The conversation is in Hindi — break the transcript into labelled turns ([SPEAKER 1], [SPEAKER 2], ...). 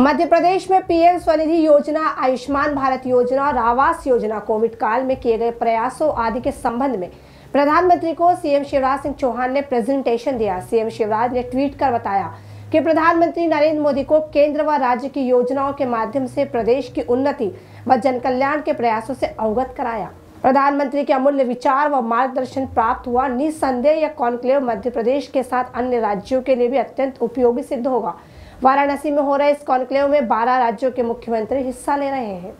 [SPEAKER 1] मध्य प्रदेश में पीएम स्वनिधि योजना, आयुष्मान भारत योजना और आवास योजना कोविड काल में किए गए प्रयासों आदि के संबंध में प्रधानमंत्री को सीएम शिवराज सिंह चौहान ने प्रेजेंटेशन दिया। सीएम शिवराज ने ट्वीट कर बताया कि प्रधानमंत्री नरेंद्र मोदी को केंद्र व राज्य की योजनाओं के माध्यम से प्रदेश की उन्नति व जन कल्याण के प्रयासों से अवगत कराया। प्रधानमंत्री के अमूल्य विचार व मार्गदर्शन प्राप्त हुआ। निसंदेह यह कॉन्क्लेव मध्य प्रदेश के साथ अन्य राज्यों के लिए भी अत्यंत उपयोगी सिद्ध होगा। वाराणसी में हो रहे इस कॉन्क्लेव में 12 राज्यों के मुख्यमंत्री हिस्सा ले रहे हैं।